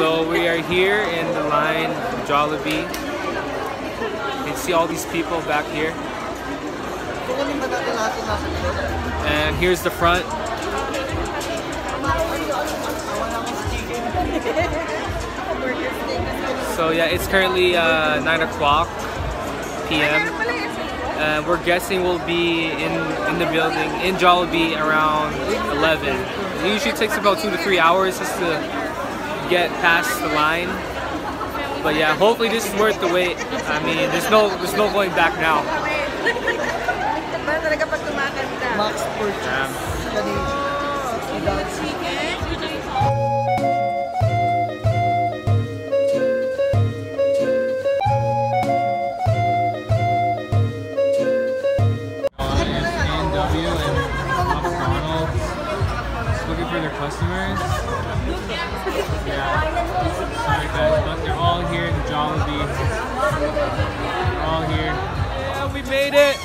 So we are here in the line of Jollibee. You can see all these people back here. And here's the front. So yeah, it's currently uh, 9 o'clock p.m. Uh, we're guessing we'll be in, in the building, in Jollibee around 11. It usually takes about two to three hours just to get past the line. But yeah, hopefully this is worth the wait. I mean, there's no there's no going back now. Ba talaga pag kumakanta? Max purchase. Oh, Kanina. Customers. Yeah. Sorry guys, but they're all here in Jollibee. They're all here. Yeah, we made it!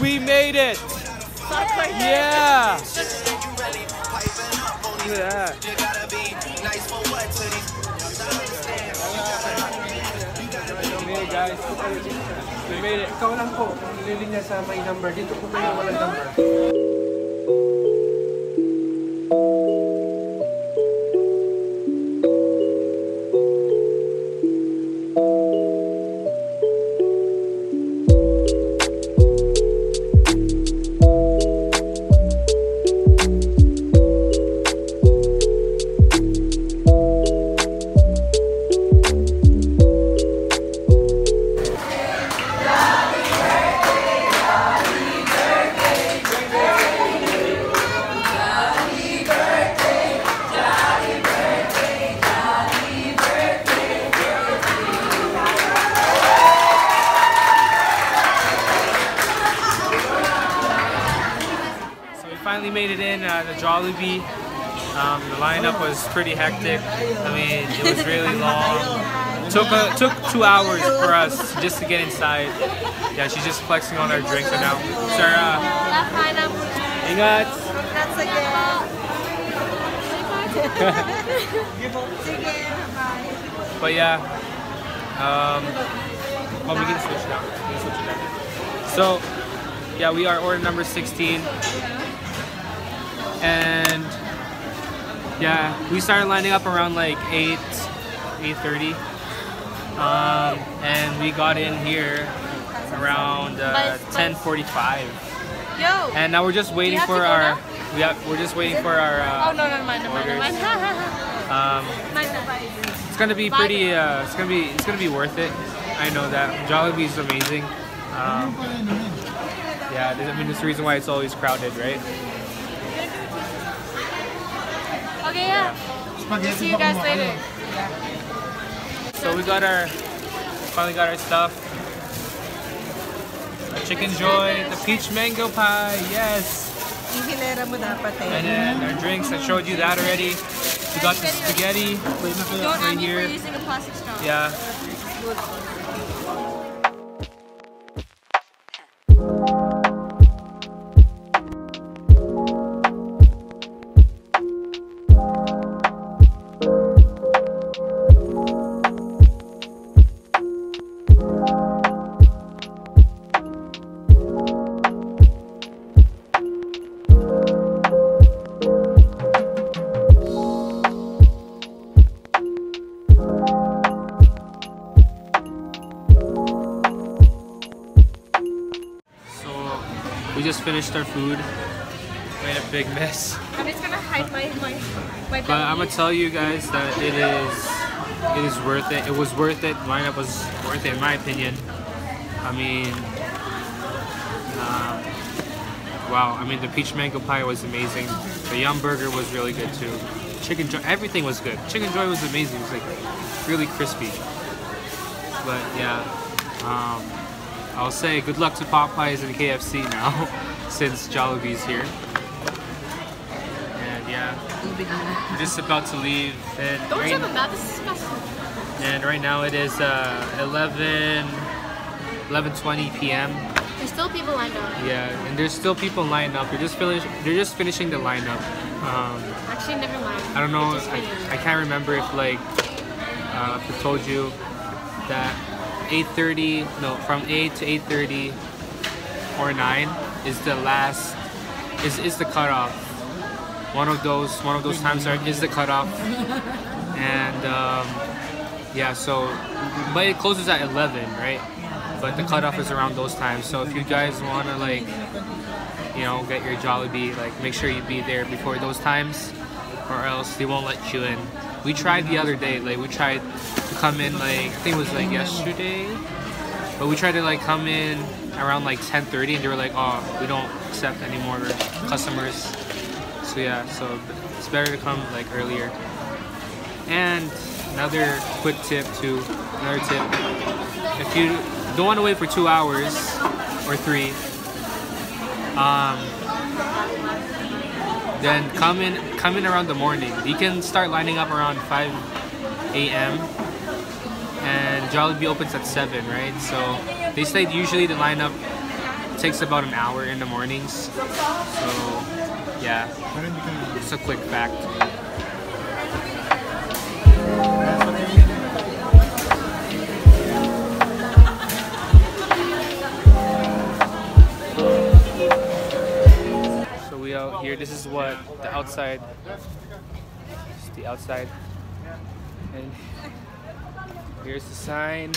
We made it! Yeah! Look at that. We made it guys. We made it. Ikaw lang po, kung nililinya sa may number. Dito po kayo walang number. Finally made it in uh, the Jollibee. Um, the lineup was pretty hectic. I mean, it was really long. Took a, took two hours for us just to get inside. Yeah, she's just flexing on our drinks right now. Sarah, ingat. Sige, bye. But yeah, um, well, we can switch now. We can switch it now. So, yeah, we are order number 16. And yeah, we started lining up around like 8, 8.30. Um, and we got in here around uh, But- but- 10.45. Yo! And now we're just waiting for our, now? we have, we're just waiting for our, Oh uh, no, no, mind, mind, Orders. mind. um, Mind, mind. It's gonna be pretty. Uh, it's gonna be. It's gonna be worth it. I know that. Jollibee is amazing. Um, yeah, I mean, it's the reason why it's always crowded, right? Yeah. Spaghetti See you guys later. So we got our. Finally got our stuff. Our Chickenjoy, the peach mango pie, yes. Yung hilera mo dapat eh. And then our drinks. I showed you that already. We got the spaghetti Don't right at me here. for using a plastic straw. Yeah. We just finished our food. Made a big mess. I'm just gonna hide my my my But I'm gonna tell you guys that it is it is worth it. It was worth it. Lineup was worth it in my opinion. I mean, um, wow. I mean, the peach mango pie was amazing. The Yumburger was really good too. Chickenjoy, everything was good. Chickenjoy was amazing. It was like really crispy. But yeah, um, I'll say good luck to Popeyes and KFC now since Jollibee's here. And yeah. We're just about to leave, and Don't right, them that. This is disgusting. and right now it is uh, 11, 11:20 p.m. There's still people lined up. Yeah, and there's still people lined up. They're just finish, They're just finishing the lineup. Um, Actually, never mind. I don't know. I. I can't remember if like uh, I told you that 8:30, no, from 8 to 8:30 or 9 is the last, is is the cutoff. One of those, one of those times are, is the cutoff, and um, yeah, so, but it closes at 11, right? But the cutoff is around those times. So if you guys wanna like, you know, get your Jollibee, like make sure you be there before those times, or else they won't let you in. We tried the other day, like we tried to come in like I think it was like yesterday, but we tried to like come in around like 10:30, and they were like, oh, we don't accept any more customers. So yeah, so it's better to come like earlier. And another quick tip too, another tip. If you don't want to wait for two hours or three, um, then come in come in around the morning. You can start lining up around 5 a.m. and Jollibee opens at 7, right? So they say usually the lineup takes about an hour in the mornings. So yeah, just a quick fact. Is what the outside. The outside. And here's the sign.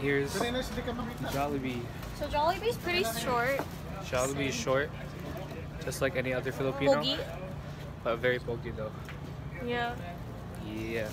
Here's the Jollibee. So Jollibee's pretty short. Jollibee is short, just like any other Filipino, Pogi. but very bulky though. Yeah. Yeah.